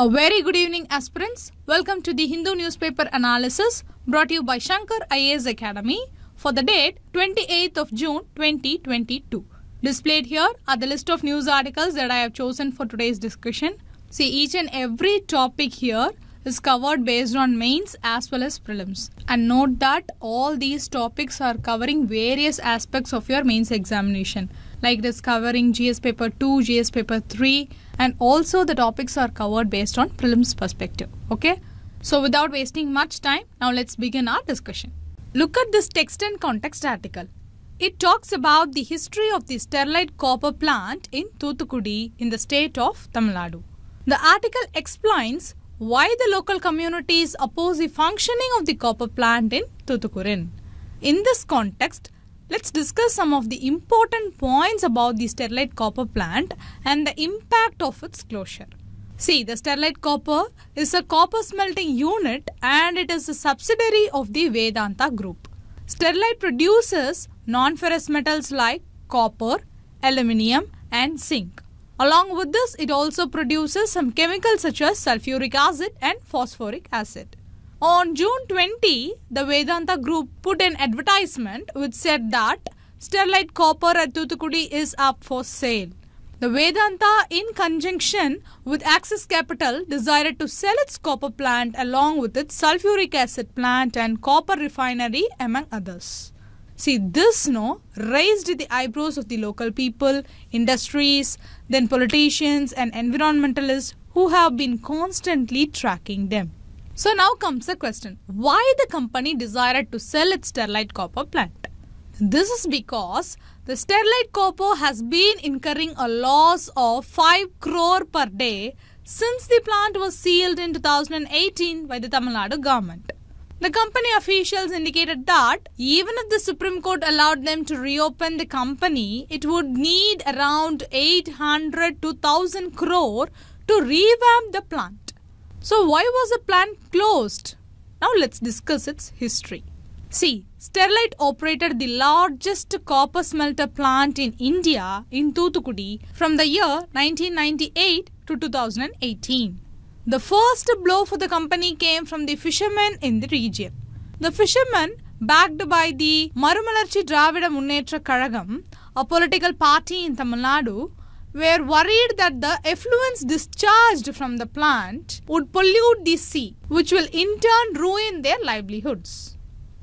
A very good evening, aspirants. Welcome to the Hindu newspaper analysis brought to you by Shankar IAS Academy for the date 28th of June 2022. Displayed here are the list of news articles that I have chosen for today's discussion. See, each and every topic here is covered based on mains as well as prelims. And note that all these topics are covering various aspects of your mains examination, like it is covering GS paper 2, GS paper 3, and also the topics are covered based on prelims perspective. Okay? So, without wasting much time, now let's begin our discussion. Look at this text and context article. It talks about the history of the Sterlite copper plant in Thoothukudi in the state of Tamil Nadu. The article explains why the local communities oppose the functioning of the copper plant in Thoothukudi. In this context, let's discuss some of the important points about the Sterlite copper plant and the impact of its closure. See, the Sterlite Copper is a copper smelting unit and it is a subsidiary of the Vedanta Group. Sterlite produces non-ferrous metals like copper, aluminium and zinc. Along with this, it also produces some chemicals such as sulfuric acid and phosphoric acid. On June 20, the Vedanta Group put an advertisement which said that Sterlite Copper at Thoothukudi is up for sale. The Vedanta, in conjunction with Axis Capital, decided to sell its copper plant along with its sulfuric acid plant and copper refinery, among others. See, this no raised the eyebrows of the local people, industries, then politicians and environmentalists who have been constantly tracking them. So now comes the question why the company desired to sell its Sterlite copper plant? This is because the Sterlite Copper has been incurring a loss of 5 crore per day since the plant was sealed in 2018 by the Tamil Nadu government. The company officials indicated that even if the Supreme Court allowed them to reopen the company, it would need around 800 to 1000 crore to revamp the plant. So why was the plant closed? Now let's discuss its history. See, Sterlite operated the largest copper smelter plant in India in Thoothukudi from the year 1998 to 2018. The first blow for the company came from the fishermen in the region. The fishermen, backed by the Marumalarchi Dravida Munnetra Kazhagam, a political party in Tamil Nadu, were worried that the effluents discharged from the plant would pollute the sea, which will in turn ruin their livelihoods.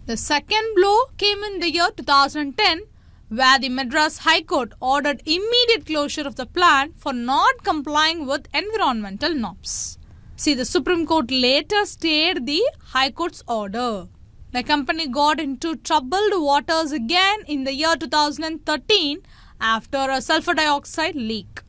The second blow came in the year 2010 where the Madras High Court ordered immediate closure of the plant for not complying with environmental norms. See, the Supreme Court later stayed the High Court's order. The company got into troubled waters again in the year 2013 after a sulfur dioxide leak.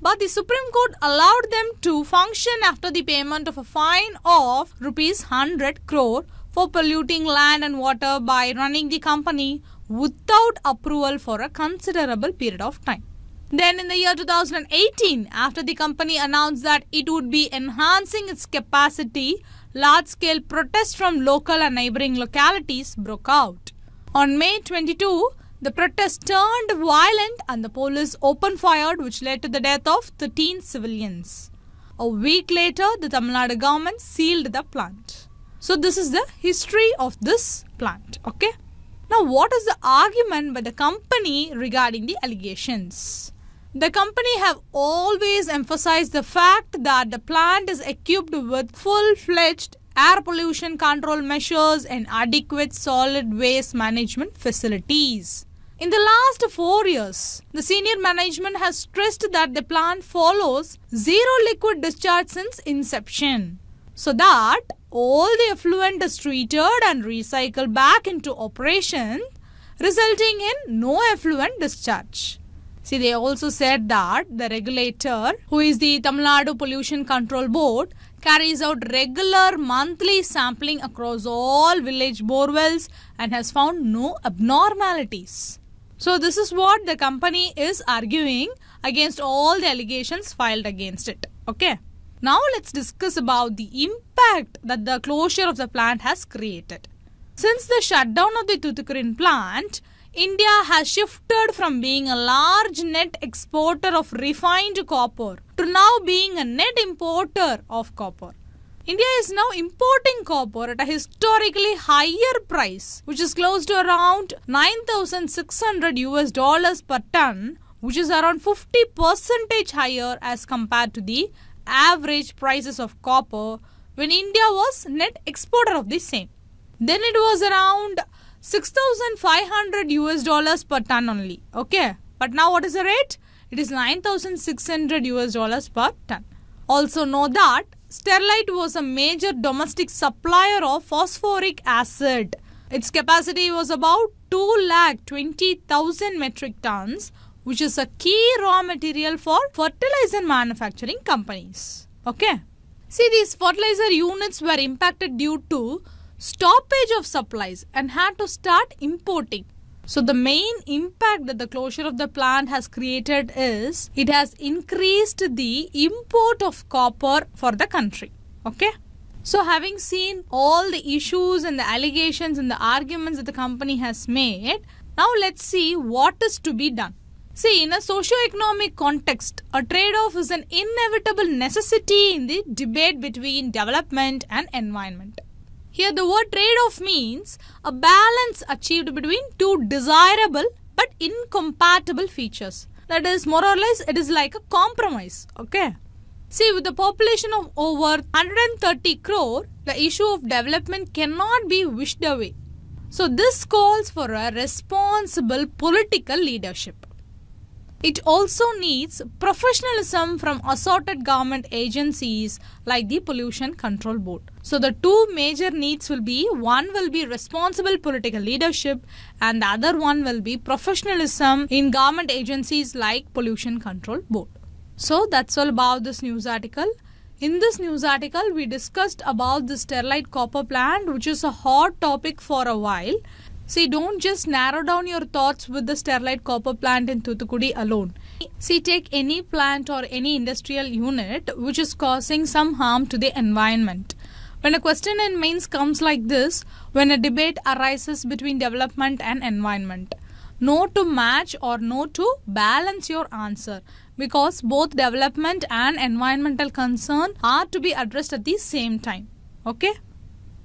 But the Supreme Court allowed them to function after the payment of a fine of rupees 100 crore for polluting land and water by running the company without approval for a considerable period of time. Then in the year 2018, after the company announced that it would be enhancing its capacity, large-scale protests from local and neighboring localities broke out. On May 22, the protests turned violent and the police opened fire which led to the death of 13 civilians. A week later, the Tamil Nadu government sealed the plant. So this is the history of this plant. Okay. Now what is the argument by the company regarding the allegations? The company have always emphasized the fact that the plant is equipped with full-fledged air pollution control measures and adequate solid waste management facilities. In the last four years, the senior management has stressed that the plant follows zero liquid discharge since inception so that all the effluent is treated and recycled back into operation resulting in no effluent discharge. See, they also said that the regulator, who is the Tamil Nadu Pollution Control Board, carries out regular monthly sampling across all village borewells and has found no abnormalities. So, this is what the company is arguing against all the allegations filed against it. Okay. Now let's discuss about the impact that the closure of the plant has created. Since the shutdown of the Tuticorin plant, India has shifted from being a large net exporter of refined copper to now being a net importer of copper. India is now importing copper at a historically higher price, which is close to around 9,600 US dollars per ton, which is around 50 percentage higher as compared to the average prices of copper when India was net exporter of the same. Then it was around 6,500 US dollars per ton only. Okay. But now what is the rate? It is 9,600 US dollars per ton. Also know that Sterlite was a major domestic supplier of phosphoric acid. Its capacity was about 2,20,000 metric tons, which is a key raw material for fertilizer manufacturing companies. Okay. See, these fertilizer units were impacted due to stoppage of supplies and had to start importing. So the main impact that the closure of the plant has created is it has increased the import of copper for the country. Okay. So having seen all the issues and the allegations and the arguments that the company has made, now let's see what is to be done. See, in a socio-economic context, a trade-off is an inevitable necessity in the debate between development and environment. Here the word trade-off means a balance achieved between two desirable but incompatible features. That is more or less it is like a compromise. Okay. See with the population of over 130 crore, the issue of development cannot be wished away. So this calls for a responsible political leadership. It also needs professionalism from assorted government agencies like the Pollution Control Board. So the two major needs will be one will be responsible political leadership and the other one will be professionalism in government agencies like Pollution Control Board. So that's all about this news article. In this news article, we discussed about the Sterlite copper plant, which is a hot topic for a while. See, don't just narrow down your thoughts with the Sterlite copper plant in Thoothukudi alone. See, take any plant or any industrial unit which is causing some harm to the environment. When a question in mains comes like this, when a debate arises between development and environment, no to match or no to balance your answer because both development and environmental concern are to be addressed at the same time. Okay?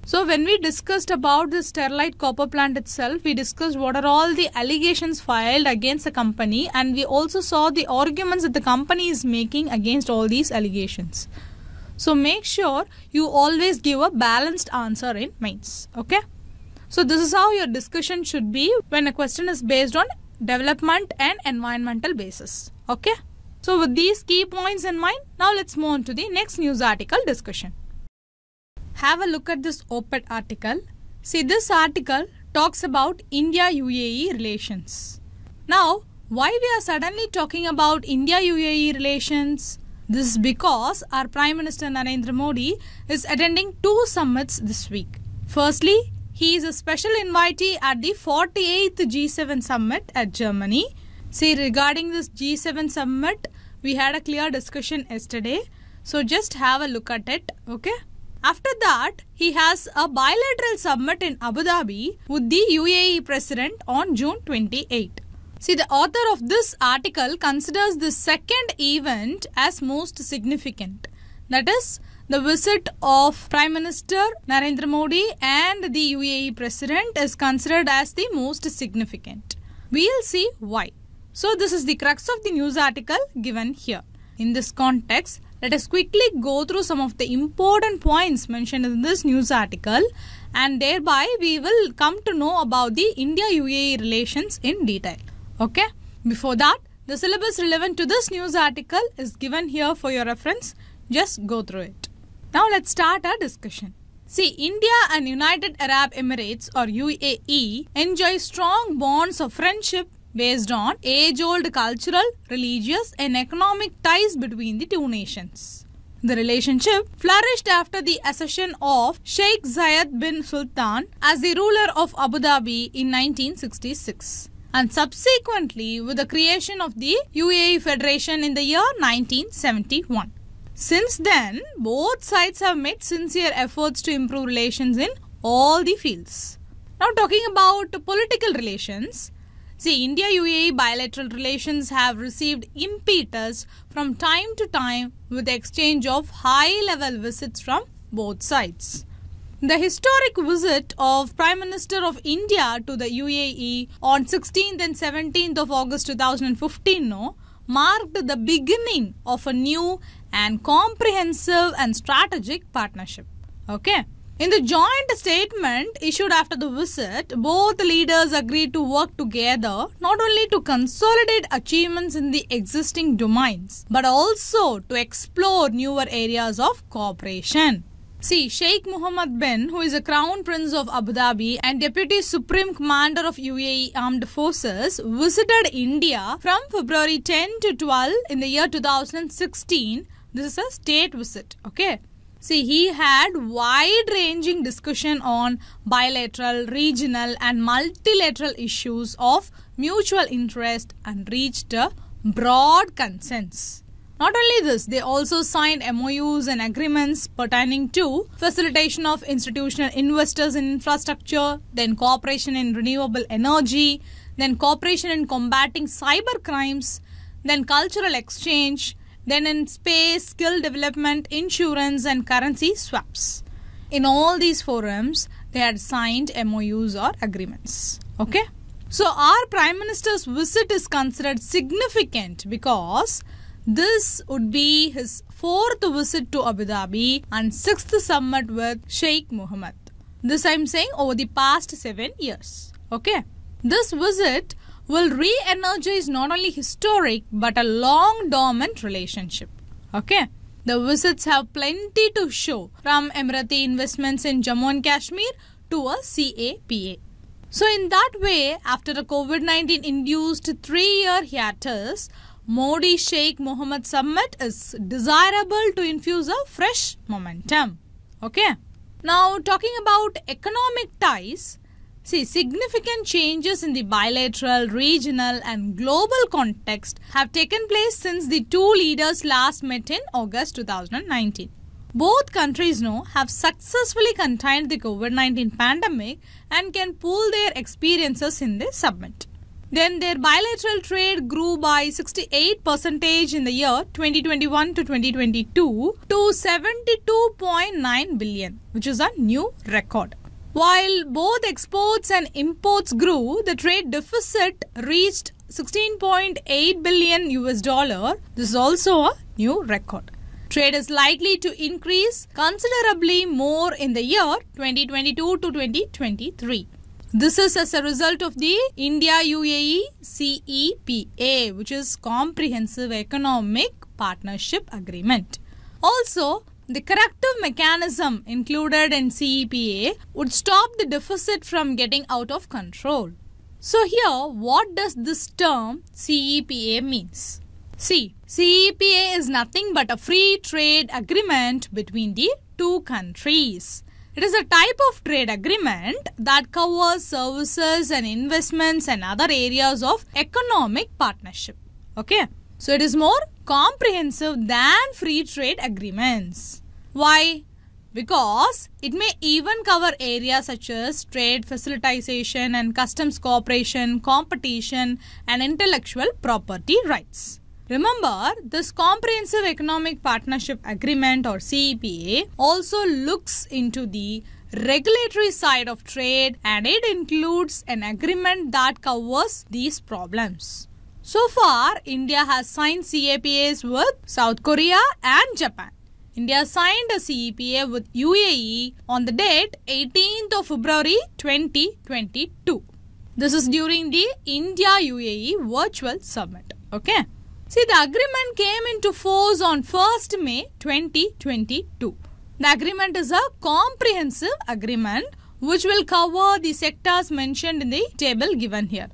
So when we discussed about the Sterlite copper plant itself, we discussed what are all the allegations filed against the company and we also saw the arguments that the company is making against all these allegations. So make sure you always give a balanced answer in mains. Okay. So this is how your discussion should be when a question is based on development and environmental basis. Okay. So with these key points in mind, now let's move on to the next news article discussion have a look at this op-ed article. See this article talks about India-UAE relations. Now, why we are suddenly talking about India-UAE relations? This is because our Prime Minister Narendra Modi is attending two summits this week. Firstly, he is a special invitee at the 48th G7 summit at Germany. See, regarding this G7 summit, we had a clear discussion yesterday. So just have a look at it, okay? After that, he has a bilateral summit in Abu Dhabi with the UAE president on June 28. See, the author of this article considers the second event as most significant. That is, the visit of Prime Minister Narendra Modi and the UAE President is considered as the most significant. We'll see why. So, this is the crux of the news article given here. In this context, let us quickly go through some of the important points mentioned in this news article and thereby we will come to know about the India-UAE relations in detail. Okay. Before that, the syllabus relevant to this news article is given here for your reference. Just go through it. Now let's start our discussion. See, India and United Arab Emirates or UAE enjoy strong bonds of friendship based on age-old cultural, religious and economic ties between the two nations. The relationship flourished after the accession of Sheikh Zayed bin Sultan as the ruler of Abu Dhabi in 1966 and subsequently with the creation of the UAE Federation in the year 1971. Since then, both sides have made sincere efforts to improve relations in all the fields. Now talking about political relations, See, India UAE bilateral relations have received impetus from time to time with exchange of high level visits from both sides. The historic visit of Prime Minister of India to the UAE on 16th and 17th of August 2015 no, marked the beginning of a new and comprehensive and strategic partnership. Okay. In the joint statement issued after the visit, both leaders agreed to work together not only to consolidate achievements in the existing domains but also to explore newer areas of cooperation. See, Sheikh Mohammed bin, who is a Crown Prince of Abu Dhabi and Deputy Supreme Commander of UAE Armed Forces, visited India from February 10 to 12 in the year 2016. This is a state visit, okay? See, he had wide-ranging discussion on bilateral, regional and multilateral issues of mutual interest and reached a broad consensus. Not only this, they also signed MOUs and agreements pertaining to facilitation of institutional investors in infrastructure, then cooperation in renewable energy, then cooperation in combating cyber crimes, then cultural exchange, then in space, skill development, insurance and currency swaps. In all these forums, they had signed MOUs or agreements. Okay? So our Prime Minister's visit is considered significant because this would be his fourth visit to Abu Dhabi and sixth summit with Sheikh Mohammed. This I am saying over the past seven years. Okay? This visit will re-energize not only historic but a long dormant relationship. Okay. The visits have plenty to show from Emirati investments in Jammu and Kashmir to a CEPA. So in that way, after a COVID-19 induced three-year hiatus, Modi Sheikh Mohammed summit is desirable to infuse a fresh momentum. Okay. Now talking about economic ties, See, significant changes in the bilateral, regional and global context have taken place since the two leaders last met in August 2019. Both countries now have successfully contained the COVID-19 pandemic and can pool their experiences in the summit. Then their bilateral trade grew by 68% in the year 2021 to 2022 to 72.9 billion, which is a new record. While both exports and imports grew, the trade deficit reached 16.8 billion US dollar. This is also a new record. Trade is likely to increase considerably more in the year 2022 to 2023. This is as a result of the India UAE CEPA, which is Comprehensive Economic Partnership Agreement. Also, the corrective mechanism included in CEPA would stop the deficit from getting out of control. So here, what does this term CEPA means? See, CEPA is nothing but a free trade agreement between the two countries. It is a type of trade agreement that covers services and investments and other areas of economic partnership. Okay. So it is more comprehensive than free trade agreements. Why? Because it may even cover areas such as trade facilitation and customs cooperation, competition and intellectual property rights. Remember, this Comprehensive Economic Partnership Agreement or CEPA also looks into the regulatory side of trade and it includes an agreement that covers these problems. So far, India has signed CEPAs with South Korea and Japan. India signed a CEPA with UAE on the date 18th of February 2022. This is during the India UAE virtual summit. Okay. See, the agreement came into force on 1st May 2022. The agreement is a comprehensive agreement which will cover the sectors mentioned in the table given here.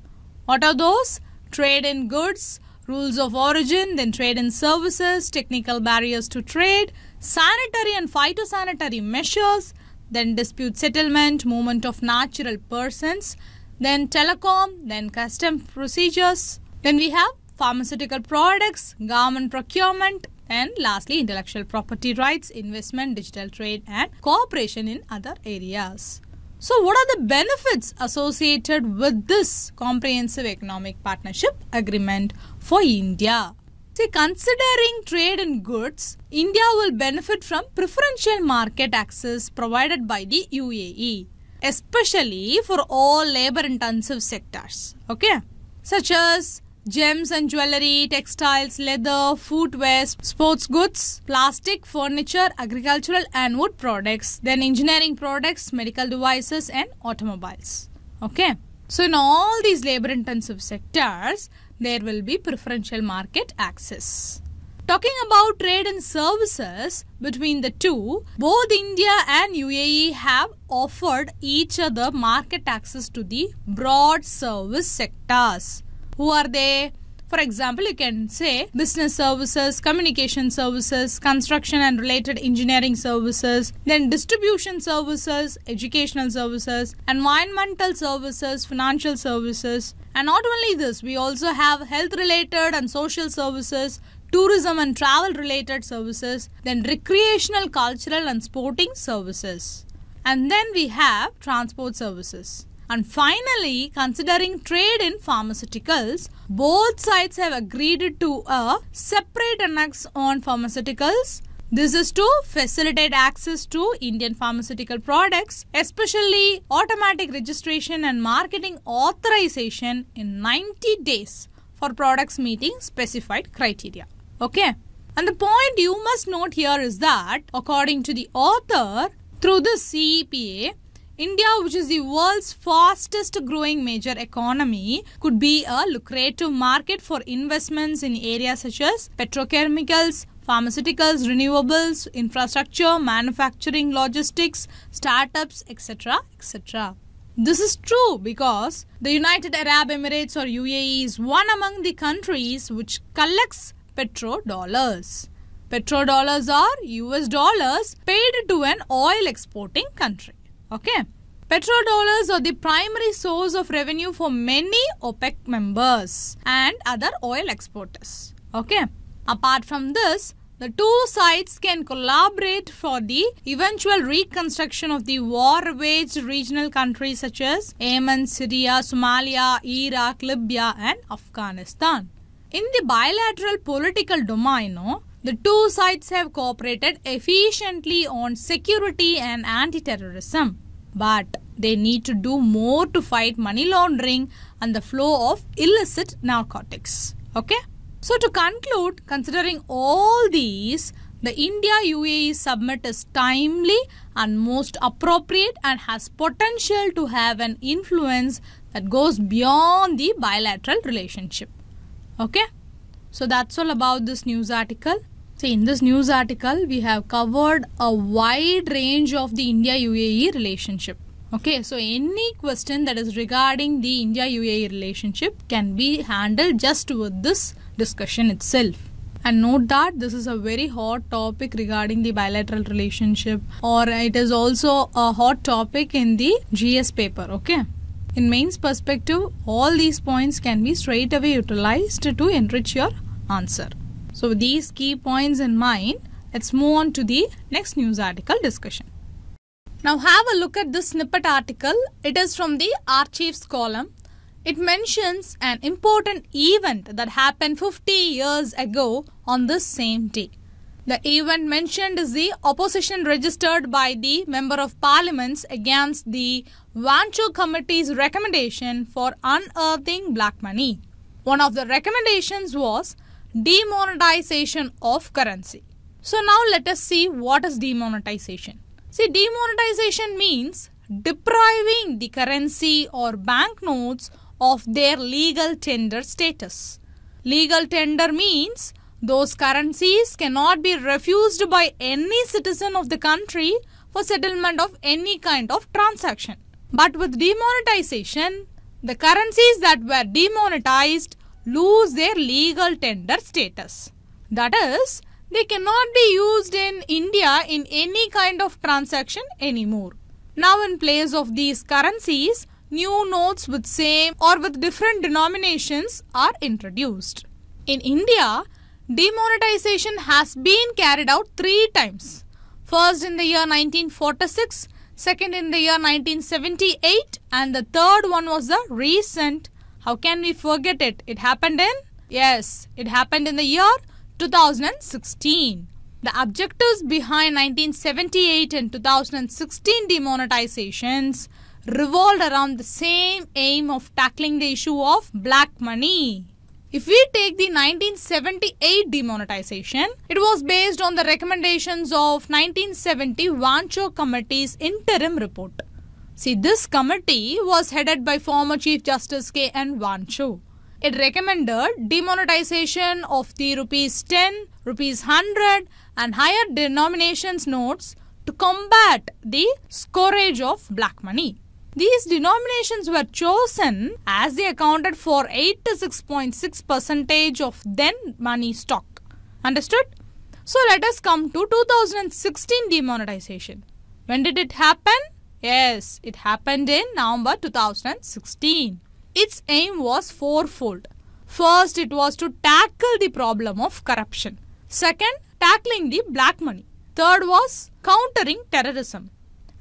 What are those? Trade in goods, rules of origin, then trade in services, technical barriers to trade, sanitary and phytosanitary measures, then dispute settlement, movement of natural persons, then telecom, then custom procedures. Then we have pharmaceutical products, government procurement, and lastly intellectual property rights, investment, digital trade and cooperation in other areas. So, what are the benefits associated with this comprehensive economic partnership agreement for India? See, considering trade in goods, India will benefit from preferential market access provided by the UAE, especially for all labor intensive sectors, okay, such as gems and jewelry, textiles, leather, footwear, sports goods, plastic, furniture, agricultural and wood products, then engineering products, medical devices and automobiles. Okay. So in all these labor intensive sectors, there will be preferential market access. Talking about trade and services between the two, both India and UAE have offered each other market access to the broad service sectors who are they? For example, you can say business services, communication services, construction and related engineering services, then distribution services, educational services, environmental services, financial services. And not only this, we also have health related and social services, tourism and travel related services, then recreational, cultural and sporting services. And then we have transport services. And finally, considering trade in pharmaceuticals, both sides have agreed to a separate annex on pharmaceuticals. This is to facilitate access to Indian pharmaceutical products, especially automatic registration and marketing authorization in 90 days for products meeting specified criteria. Okay. And the point you must note here is that according to the author, through the CEPA, India, which is the world's fastest growing major economy, could be a lucrative market for investments in areas such as petrochemicals, pharmaceuticals, renewables, infrastructure, manufacturing, logistics, startups, etc. etc. This is true because the United Arab Emirates or UAE is one among the countries which collects petrodollars. Petrodollars are US dollars paid to an oil exporting country. Okay. Petrodollars are the primary source of revenue for many OPEC members and other oil exporters. Okay. Apart from this, the two sides can collaborate for the eventual reconstruction of the war-waged regional countries such as Yemen, Syria, Somalia, Iraq, Libya and Afghanistan. In the bilateral political domain, the two sides have cooperated efficiently on security and anti-terrorism. But they need to do more to fight money laundering and the flow of illicit narcotics. Okay? So to conclude, considering all these, the India-UAE summit is timely and most appropriate and has potential to have an influence that goes beyond the bilateral relationship. Okay? So that's all about this news article. See, in this news article, we have covered a wide range of the India-UAE relationship. Okay, so any question that is regarding the India-UAE relationship can be handled just with this discussion itself. And note that this is a very hot topic regarding the bilateral relationship or it is also a hot topic in the GS paper, okay? In mains perspective, all these points can be straight away utilized to enrich your answer. So these key points in mind, let's move on to the next news article discussion. Now have a look at this snippet article. It is from the Archives column. It mentions an important event that happened 50 years ago on this same day. The event mentioned is the opposition registered by the Member of Parliaments against the Wanchoo Committee's recommendation for unearthing black money. One of the recommendations was demonetization of currency. So now let us see what is demonetization. See demonetization means depriving the currency or banknotes of their legal tender status. Legal tender means those currencies cannot be refused by any citizen of the country for settlement of any kind of transaction. But with demonetization, the currencies that were demonetized lose their legal tender status. That is, they cannot be used in India in any kind of transaction anymore. Now in place of these currencies, new notes with same or with different denominations are introduced. In India, demonetization has been carried out three times. First in the year 1946, second in the year 1978, and the third one was the recent. How can we forget it? It happened in? Yes, it happened in the year 2016. The objectives behind 1978 and 2016 demonetizations revolved around the same aim of tackling the issue of black money. If we take the 1978 demonetization, it was based on the recommendations of 1970 Wanchoo Committee's interim report. See, this committee was headed by former Chief Justice K. N. Wanchoo. It recommended demonetization of the rupees 10, rupees 100 and higher denominations notes to combat the scourge of black money. These denominations were chosen as they accounted for 86.6 percentage of then money stock. Understood? So let us come to 2016 demonetization. When did it happen? Yes, it happened in November 2016. Its aim was fourfold. First, it was to tackle the problem of corruption. Second, tackling the black money. Third was countering terrorism.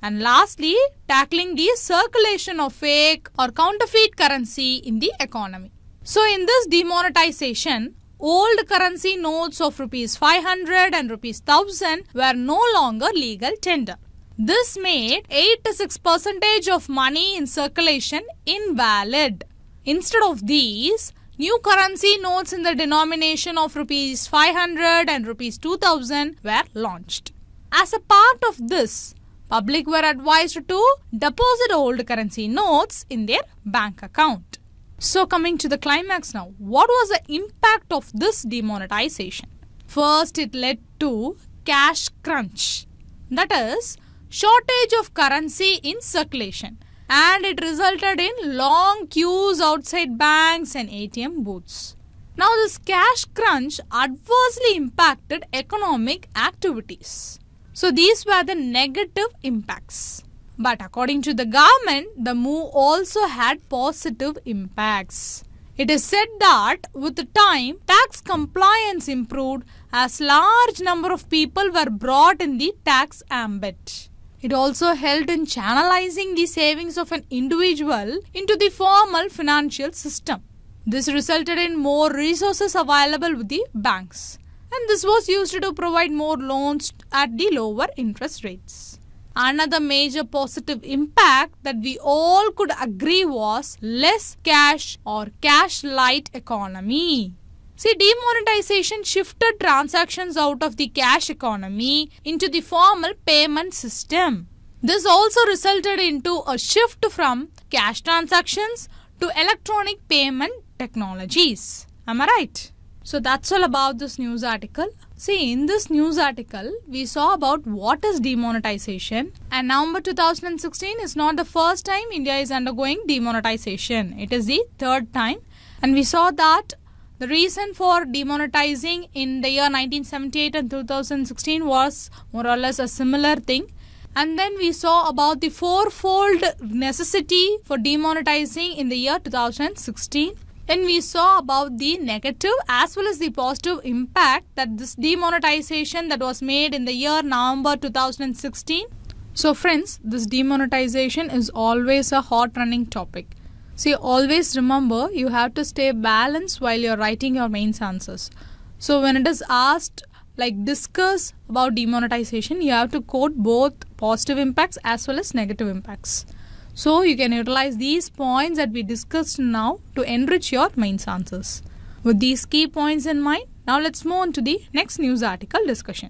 And lastly, tackling the circulation of fake or counterfeit currency in the economy. So in this demonetization, old currency notes of rupees 500 and rupees 1000 were no longer legal tender. This made 86 percentage of money in circulation invalid. Instead of these, new currency notes in the denomination of rupees 500 and rupees 2000 were launched. As a part of this, public were advised to deposit old currency notes in their bank account. So coming to the climax now, what was the impact of this demonetization? First, it led to cash crunch. That is, shortage of currency in circulation and it resulted in long queues outside banks and ATM booths. Now this cash crunch adversely impacted economic activities. So these were the negative impacts. But according to the government, the move also had positive impacts. It is said that with time, tax compliance improved as large number of people were brought in the tax ambit. It also helped in channelizing the savings of an individual into the formal financial system. This resulted in more resources available with the banks and this was used to provide more loans at the lower interest rates. Another major positive impact that we all could agree was less cash or cash light economy. See, demonetization shifted transactions out of the cash economy into the formal payment system. This also resulted into a shift from cash transactions to electronic payment technologies. Am I right? So that's all about this news article. See, in this news article, we saw about what is demonetization and November 2016 is not the first time India is undergoing demonetization. It is the third time and we saw that the reason for demonetizing in the year 1978 and 2016 was more or less a similar thing. And then we saw about the fourfold necessity for demonetizing in the year 2016 then we saw about the negative as well as the positive impact that this demonetization that was made in the year November 2016. So friends, this demonetization is always a hot running topic. See, always remember you have to stay balanced while you're writing your mains answers. So when it is asked like discuss about demonetization, you have to quote both positive impacts as well as negative impacts. So you can utilize these points that we discussed now to enrich your mains answers. With these key points in mind, now let's move on to the next news article discussion.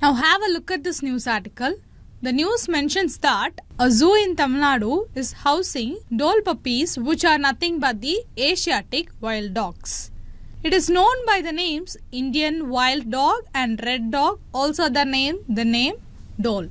Now have a look at this news article. The news mentions that a zoo in Tamil Nadu is housing dhole puppies which are nothing but the Asiatic wild dogs. It is known by the names Indian wild dog and red dog, also the name the name dhole.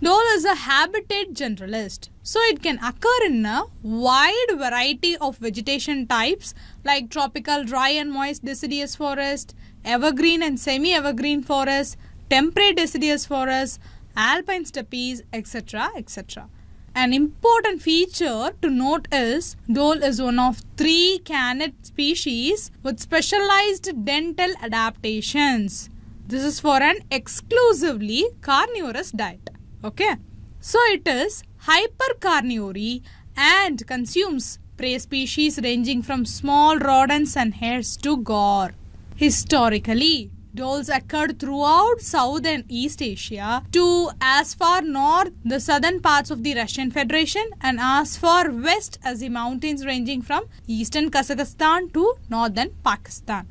Dhole is a habitat generalist. So it can occur in a wide variety of vegetation types like tropical dry and moist deciduous forest, evergreen and semi-evergreen forest, temperate deciduous forest, alpine steppes, etc. etc. An important feature to note is dhole is one of three canid species with specialized dental adaptations. This is for an exclusively carnivorous diet. Okay. So it is hypercarnivore and consumes prey species ranging from small rodents and hares to gaur. Historically, Dholes occurred throughout South and East Asia to as far north the southern parts of the Russian Federation and as far west as the mountains ranging from eastern Kazakhstan to northern Pakistan.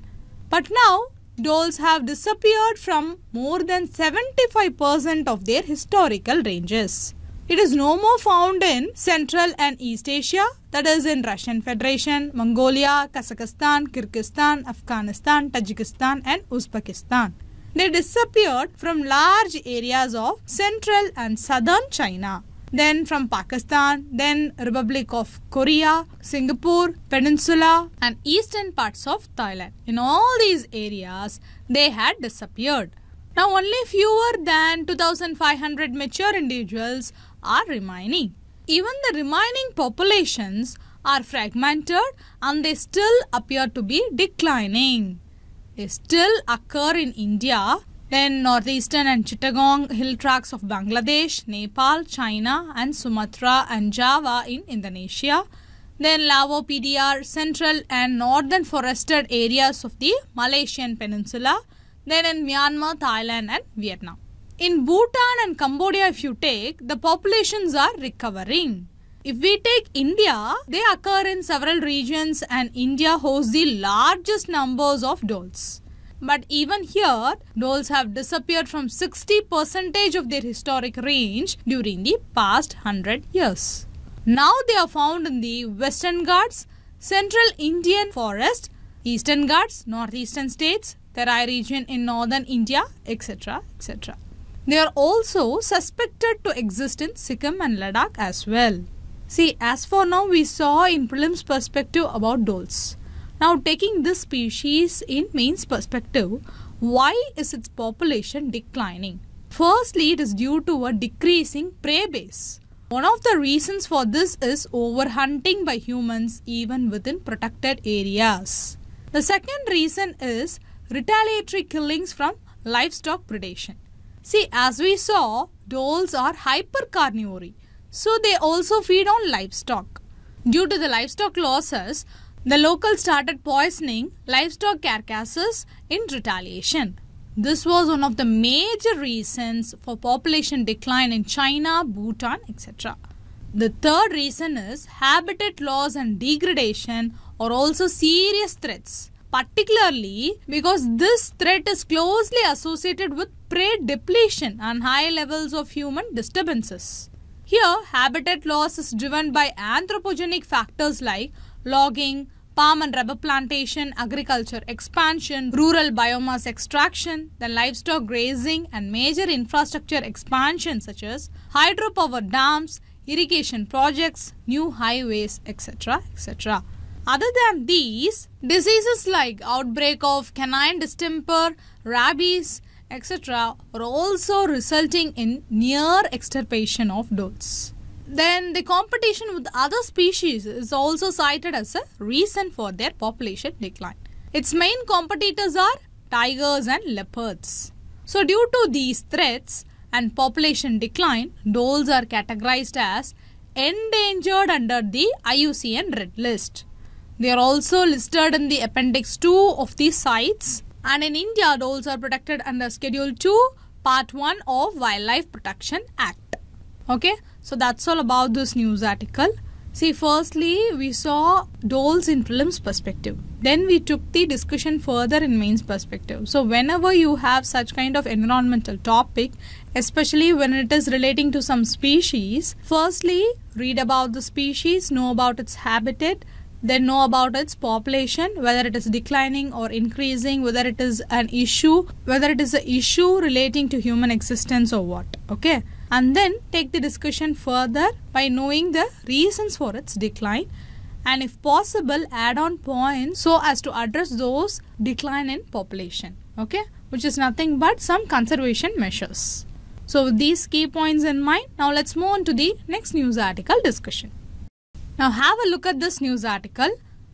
But now dholes have disappeared from more than 75% of their historical ranges. It is no more found in Central and East Asia, that is in Russian Federation, Mongolia, Kazakhstan, Kyrgyzstan, Afghanistan, Tajikistan and Uzbekistan. They disappeared from large areas of central and southern China. Then from Pakistan, then Republic of Korea, Singapore, Peninsula and eastern parts of Thailand. In all these areas, they had disappeared. Now only fewer than 2500 mature individuals are remaining. Even the remaining populations are fragmented and they still appear to be declining. They still occur in India, then northeastern and Chittagong hill tracts of Bangladesh, Nepal, China and Sumatra and Java in Indonesia. Then Lao PDR central and northern forested areas of the Malaysian peninsula. Then in Myanmar, Thailand and Vietnam. In Bhutan and Cambodia, if you take, the populations are recovering. If we take India, they occur in several regions and India hosts the largest numbers of dholes. But even here, dholes have disappeared from 60% of their historic range during the past 100 years. Now they are found in the Western Ghats, Central Indian Forest, Eastern Ghats, Northeastern states, Terai region in northern India, etc. etc. They are also suspected to exist in Sikkim and Ladakh as well. See, as for now, we saw in prelims perspective about dholes. Now, taking this species in mains perspective, why is its population declining? Firstly, it is due to a decreasing prey base. One of the reasons for this is overhunting by humans even within protected areas. The second reason is retaliatory killings from livestock predation. See, as we saw, dholes are hypercarnivore, so they also feed on livestock. Due to the livestock losses, the locals started poisoning livestock carcasses in retaliation. This was one of the major reasons for population decline in China, Bhutan, etc. The third reason is habitat loss and degradation are also serious threats particularly because this threat is closely associated with prey depletion and high levels of human disturbances. Here, habitat loss is driven by anthropogenic factors like logging, palm and rubber plantation, agriculture expansion, rural biomass extraction, the livestock grazing and major infrastructure expansion such as hydropower dams, irrigation projects, new highways, etc. etc. Other than these, diseases like outbreak of canine distemper, rabies, etc. are also resulting in near extirpation of dholes. Then the competition with other species is also cited as a reason for their population decline. Its main competitors are tigers and leopards. So due to these threats and population decline, dholes are categorized as endangered under the IUCN Red List. They are also listed in the Appendix 2 of the CITES and in India dholes are protected under Schedule 2 Part 1 of Wildlife Protection Act. Okay, so that's all about this news article. See, firstly, we saw dholes in prelims perspective. Then we took the discussion further in mains perspective. So, whenever you have such kind of environmental topic, especially when it is relating to some species, firstly, read about the species, know about its habitat, then know about its population, whether it is declining or increasing, whether it is an issue, whether it is an issue relating to human existence or what. Okay. And then take the discussion further by knowing the reasons for its decline and if possible add on points so as to address those decline in population. Okay. Which is nothing but some conservation measures. So with these key points in mind, now let's move on to the next news article discussion. Now have a look at this news article.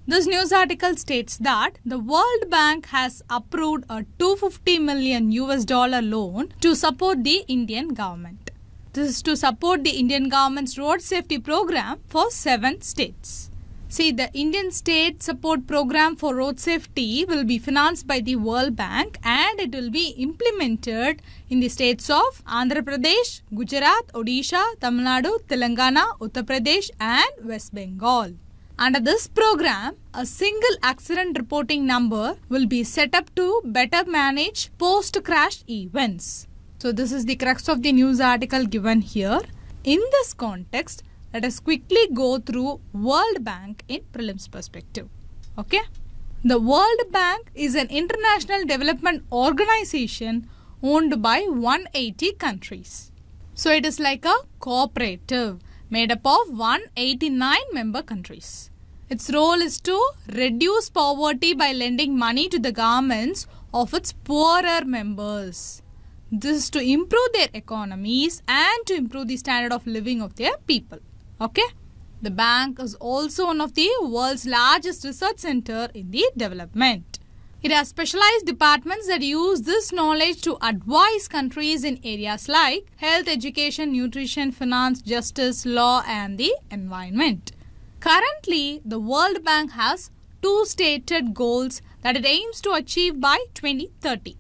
This news article states that the World Bank has approved a 250 million US dollar loan to support the Indian government. This is to support the Indian government's road safety program for seven states. See, the Indian State Support Program for Road Safety will be financed by the World Bank and it will be implemented in the states of Andhra Pradesh, Gujarat, Odisha, Tamil Nadu, Telangana, Uttar Pradesh, and West Bengal. Under this program, a single accident reporting number will be set up to better manage post crash events. So, this is the crux of the news article given here. In this context, let us quickly go through World Bank in prelims perspective. Okay? The World Bank is an international development organization owned by 180 countries. So it is like a cooperative made up of 189 member countries. Its role is to reduce poverty by lending money to the governments of its poorer members. This is to improve their economies and to improve the standard of living of their people. Okay. The bank is also one of the world's largest research center in the development. It has specialized departments that use this knowledge to advise countries in areas like health, education, nutrition, finance, justice, law and the environment. Currently, the World Bank has two stated goals that it aims to achieve by 2030.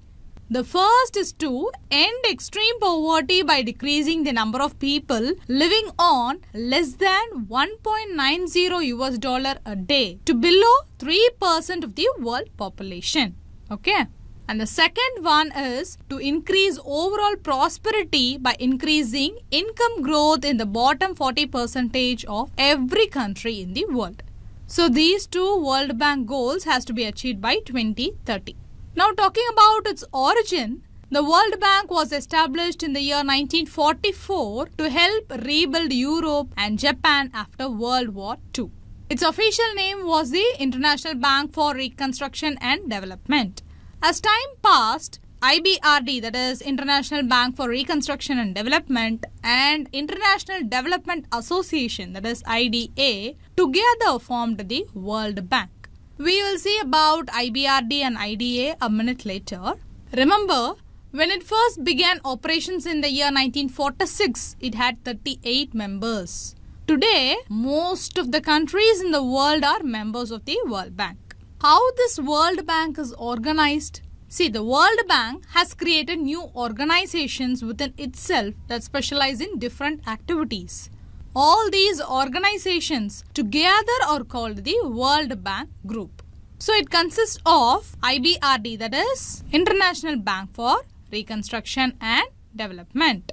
The first is to end extreme poverty by decreasing the number of people living on less than 1.90 US dollar a day to below 3% of the world population. Okay. And the second one is to increase overall prosperity by increasing income growth in the bottom 40 percentage of every country in the world. So these two World Bank goals has to be achieved by 2030. Now talking about its origin, the World Bank was established in the year 1944 to help rebuild Europe and Japan after World War II. Its official name was the International Bank for Reconstruction and Development. As time passed, IBRD, that is International Bank for Reconstruction and Development, and International Development Association, that is IDA, together formed the World Bank. We will see about IBRD and IDA a minute later. Remember, when it first began operations in the year 1946, it had 38 members. Today, most of the countries in the world are members of the World Bank. How this World Bank is organized? See, the World Bank has created new organizations within itself that specialize in different activities. All these organizations together are called the World Bank Group. So it consists of IBRD that is International Bank for Reconstruction and Development.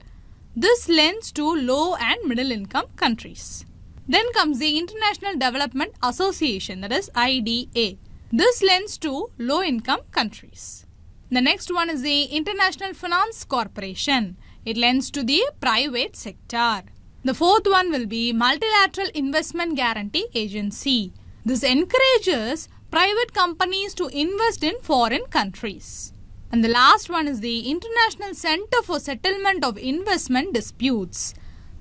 This lends to low and middle income countries. Then comes the International Development Association that is IDA. This lends to low income countries. The next one is the International Finance Corporation. It lends to the private sector. The fourth one will be Multilateral Investment Guarantee Agency. This encourages private companies to invest in foreign countries. And the last one is the International Center for Settlement of Investment Disputes.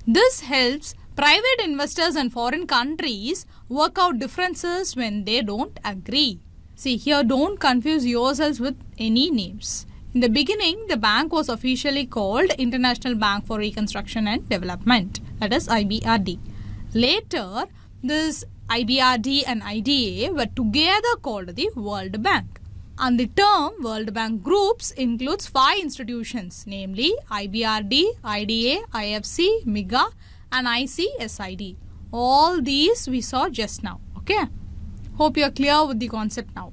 This helps private investors and foreign countries work out differences when they don't agree. See here don't confuse yourselves with any names. In the beginning, the bank was officially called International Bank for Reconstruction and Development, that is IBRD. Later, this IBRD and IDA were together called the World Bank. And the term World Bank Groups includes five institutions, namely IBRD, IDA, IFC, MIGA, and ICSID. All these we saw just now. Okay. Hope you are clear with the concept now.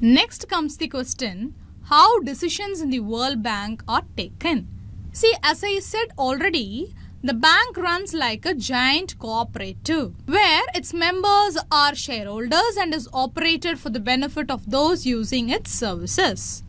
Next comes the question how decisions in the World Bank are taken. See, as I said already, the bank runs like a giant cooperative where its members are shareholders and is operated for the benefit of those using its services.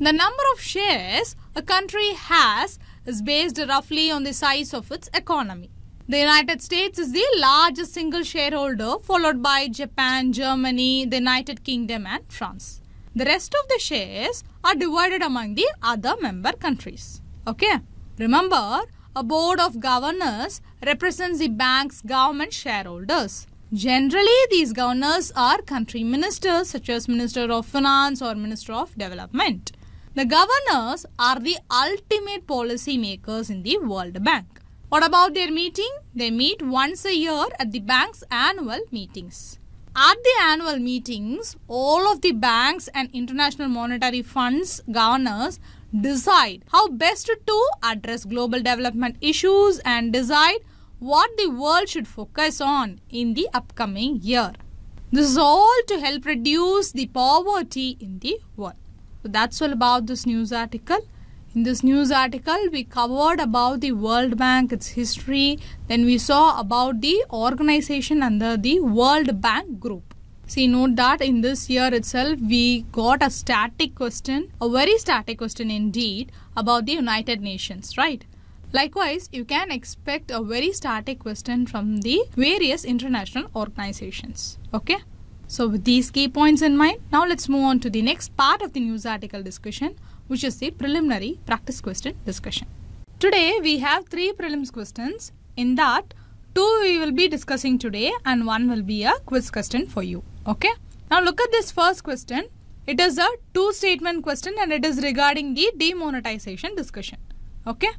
The number of shares a country has is based roughly on the size of its economy. The United States is the largest single shareholder followed by Japan, Germany, the United Kingdom and France. The rest of the shares are divided among the other member countries. Okay. Remember, a board of governors represents the bank's government shareholders. Generally, these governors are country ministers such as Minister of Finance or Minister of Development. The governors are the ultimate policy makers in the World Bank. What about their meeting? They meet once a year at the bank's annual meetings. At the annual meetings, all of the banks and international monetary funds governors decide how best to address global development issues and decide what the world should focus on in the upcoming year. This is all to help reduce the poverty in the world. So that's all about this news article. In this news article, we covered about the World Bank, its history, then we saw about the organization under the World Bank Group. See, note that in this year itself, we got a static question, a very static question indeed, about the United Nations, right? Likewise, you can expect a very static question from the various international organizations. Okay? So, with these key points in mind, now let's move on to the next part of the news article discussion, which is the preliminary practice question discussion. Today, we have three prelims questions. In that, two we will be discussing today and one will be a quiz question for you. Okay? Now, look at this first question. It is a two statement question and it is regarding the demonetization discussion. Okay?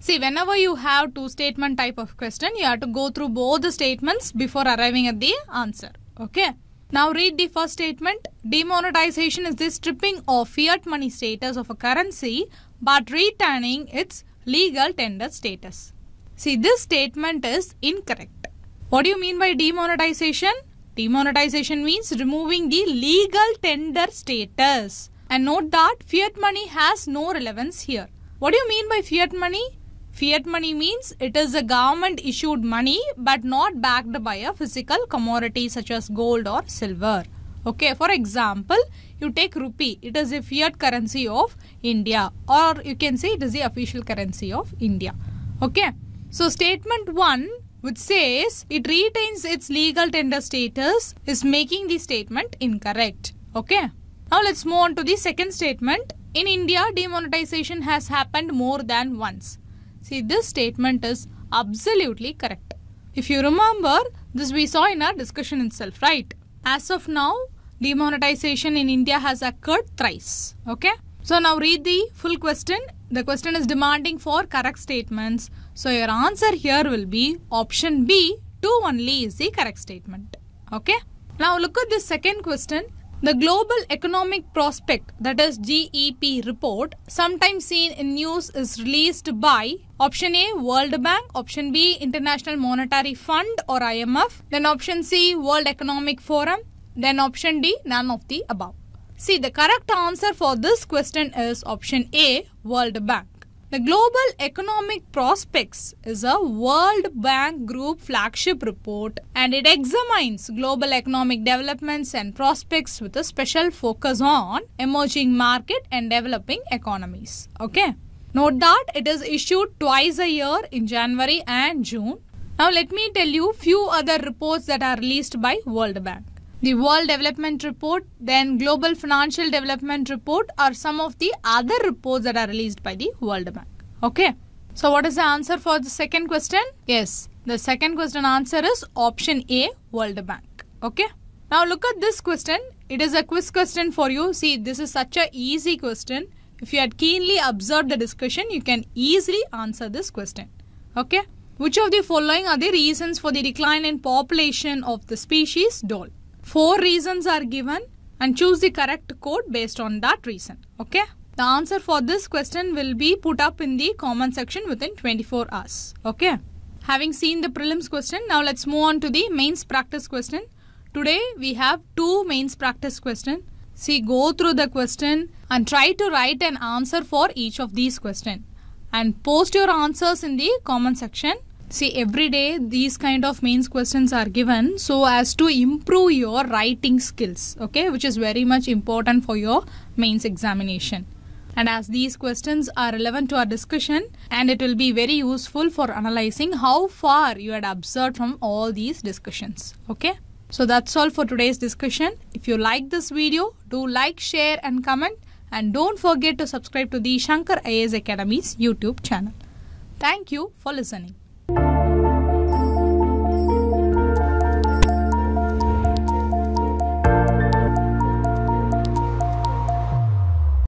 See, whenever you have two statement type of question, you have to go through both the statements before arriving at the answer. Okay. Now read the first statement. Demonetization is the stripping of fiat money status of a currency but retaining its legal tender status. See, this statement is incorrect. What do you mean by demonetization? Demonetization means removing the legal tender status. And note that fiat money has no relevance here. What do you mean by fiat money? Fiat money means it is a government issued money but not backed by a physical commodity such as gold or silver. Okay, for example, you take rupee. It is a fiat currency of India or you can say it is the official currency of India. Okay, so statement 1 which says it retains its legal tender status is making the statement incorrect. Okay. Now let's move on to the second statement. In India, demonetization has happened more than once. See, this statement is absolutely correct. If you remember, this we saw in our discussion itself, right? As of now, demonetization in India has occurred thrice. Okay? So now read the full question. The question is demanding for correct statements. So your answer here will be option B, 2 only is the correct statement. Okay? Now look at this second question. The Global Economic Prospect, that is GEP report, sometimes seen in news is released by option A World Bank, option B International Monetary Fund or IMF, then option C World Economic Forum, then option D none of the above. See the correct answer for this question is option A World Bank. The Global Economic Prospects is a World Bank Group flagship report and it examines global economic developments and prospects with a special focus on emerging market and developing economies. Okay. Note that it is issued twice a year in January and June. Now let me tell you few other reports that are released by World Bank the World Development Report, then Global Financial Development Report are some of the other reports that are released by the World Bank. Okay. So what is the answer for the second question? Yes, the second question answer is option A, World Bank. Okay. Now look at this question. It is a quiz question for you. See, this is such a easy question. If you had keenly observed the discussion, you can easily answer this question. Okay. Which of the following are the reasons for the decline in population of the species dhole? Four reasons are given and choose the correct code based on that reason. Okay. The answer for this question will be put up in the comment section within 24 hours. Okay. Having seen the prelims question, now let's move on to the mains practice question. Today we have two mains practice question. See, go through the question and try to write an answer for each of these question and post your answers in the comment section See, every day these kind of mains questions are given so as to improve your writing skills, okay, which is very much important for your mains examination. And as these questions are relevant to our discussion and it will be very useful for analyzing how far you had observed from all these discussions, okay. So that's all for today's discussion. If you like this video, do like, share and comment and don't forget to subscribe to the Shankar IAS Academy's YouTube channel. Thank you for listening. Música